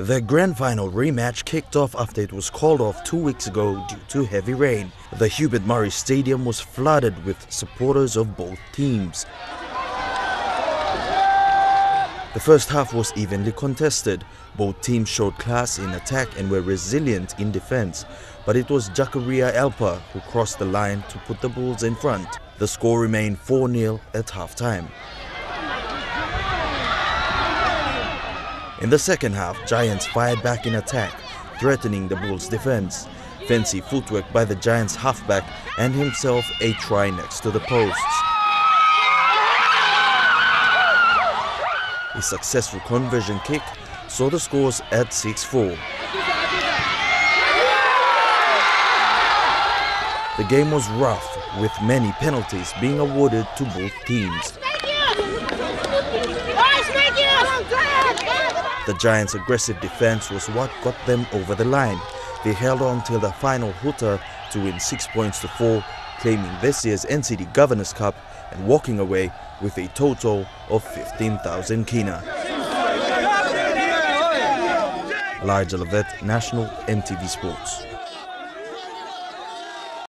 The grand final rematch kicked off after it was called off two weeks ago due to heavy rain. The Hubert Murray Stadium was flooded with supporters of both teams. The first half was evenly contested. Both teams showed class in attack and were resilient in defense. But it was Jakaria Elpa who crossed the line to put the Bulls in front. The score remained 4-0 at halftime. In the second half, Giants fired back in attack, threatening the Bulls' defense. Fancy footwork by the Giants' halfback and himself a try next to the posts. A successful conversion kick saw the scores at 6-4. The game was rough, with many penalties being awarded to both teams. The Giants' aggressive defense was what got them over the line. They held on till the final hooter to win 6 points to 4, claiming this year's NCD Governors Cup and walking away with a total of 15,000 kina. Elijah Levet, National EMTV Sports.